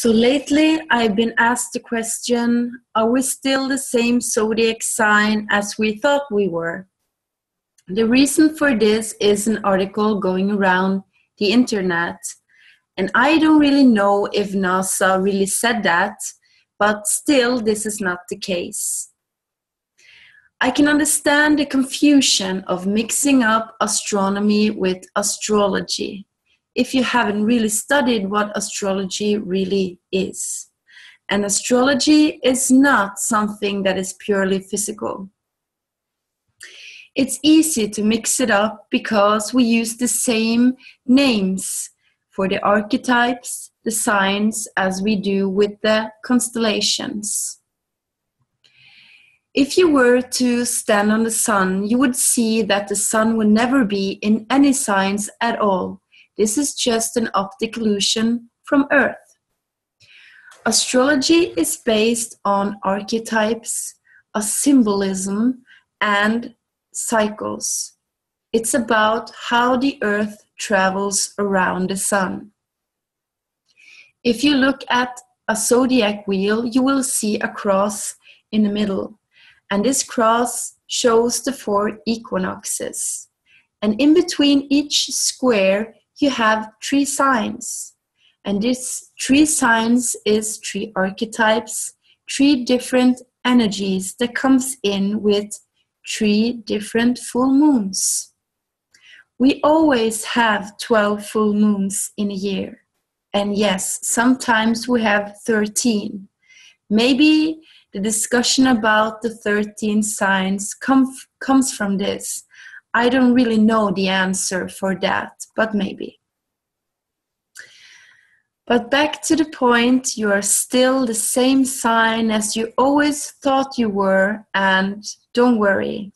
So lately, I've been asked the question Are we still the same zodiac sign as we thought we were? The reason for this is an article going around the internet, and I don't really know if NASA really said that, but still, this is not the case. I can understand the confusion of mixing up astronomy with astrology if you haven't really studied what astrology really is. And astrology is not something that is purely physical. It's easy to mix it up because we use the same names for the archetypes, the signs, as we do with the constellations. If you were to stand on the sun, you would see that the sun would never be in any signs at all this is just an optic illusion from Earth. Astrology is based on archetypes, a symbolism, and cycles. It's about how the Earth travels around the Sun. If you look at a zodiac wheel, you will see a cross in the middle, and this cross shows the four equinoxes. And in between each square, you have three signs. And this three signs is three archetypes, three different energies that comes in with three different full moons. We always have 12 full moons in a year. And yes, sometimes we have 13. Maybe the discussion about the 13 signs come, comes from this I don't really know the answer for that, but maybe. But back to the point, you are still the same sign as you always thought you were, and don't worry,